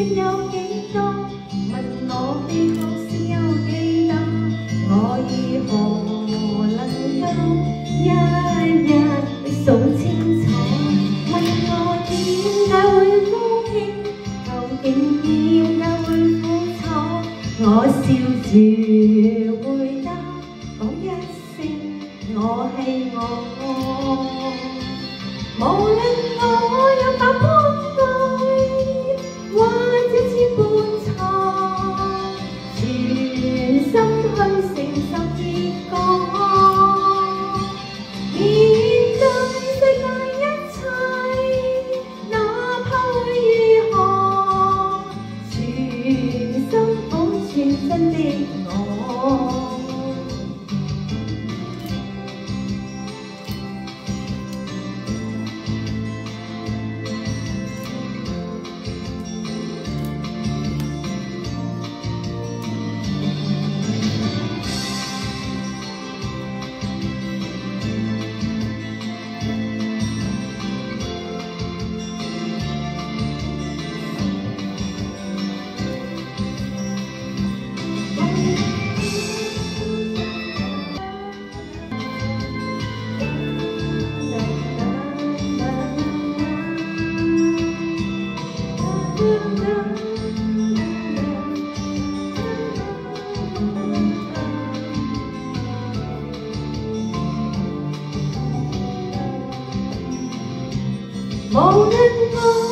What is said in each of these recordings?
識有幾多？問我悲哭聲有幾多？我如何能夠一日數清楚？問我點解會孤僻？究竟點解會苦楚？我笑住回答，講一聲我係我。無論我有百般。Sunday. Morning, morning.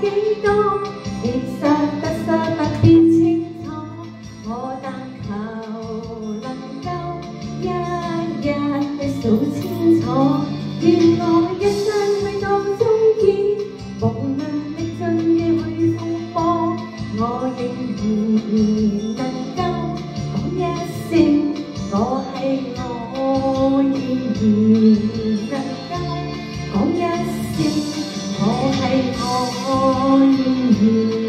幾多？其實得失不必清楚，我但求能夠一日一數清楚。願我一生去到終結，無論歷盡幾許風波，我仍然能夠講一聲，我係我，仍然能夠講一聲。you.